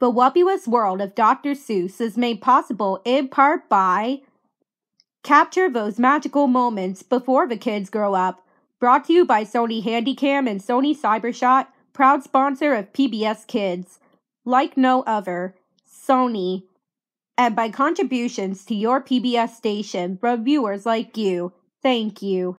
The Wubbulous World of Dr. Seuss is made possible in part by Capture those magical moments before the kids grow up. Brought to you by Sony Handycam and Sony Cybershot, proud sponsor of PBS Kids. Like no other, Sony. And by contributions to your PBS station from viewers like you. Thank you.